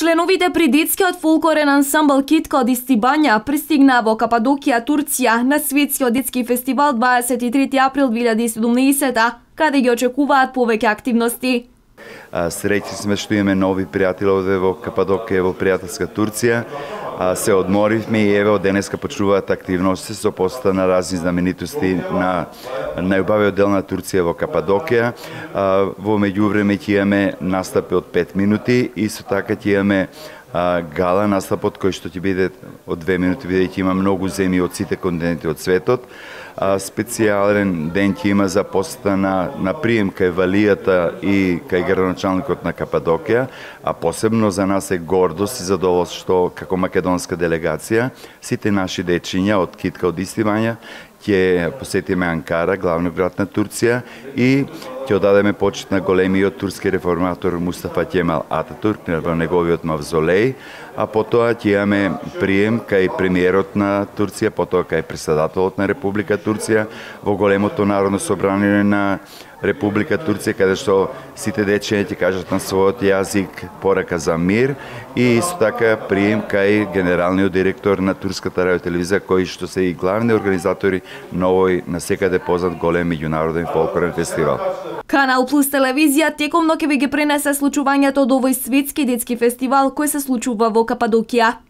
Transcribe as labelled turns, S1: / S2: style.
S1: Членовите при детскиот фолклорен ансамбл Китка од Истибања пристигнаа во Кападокија, Турција на светскиот детски фестивал 23 април 2017 каде ги очекуваат повеќе активности.
S2: Среќни сме што имаме нови пријатели овде во Кападокија во пријателска Турција се одморивме и еве од денеска почнуваат активности со посета на разни знаменитости на најубавиот дел на Турција во Кападокија. Во меѓувреме ќе имаме настапи од 5 минути и со така ќе имаме гала настапот кој што ќе биде од две минути бидејќи има многу земји од сите континенти од светот. А, специјален ден ќе има за посета на, на прием кај Валијата и кај градоначалникот на Кападокија, а посебно за нас е гордост и задоволство што како македонска делегација сите наши дечиња од Китка од Истивања ќе посетиме Анкара, главниот град на Турција и ќе одадеме почит на големиот турски реформатор Мустафа Ќемал Ататурк во неговиот мавзолеј, а потоа ќе имаме прием кај премиерот на Турција, потоа кај председателот на Република Турција во големото народно собрание на Република Турција, каде што сите дечиња ќе кажат на својот јазик порака за мир и исто така прием кај генералниот директор на Турската радиотелевизија, кои што се и главни организатори на овој на секаде познат голем меѓународен фолклорен фестивал.
S1: Канал Плюс телевизија текомно ќе ви ги пренесе случувањето од овој светски детски фестивал кој се случува во Кападокија.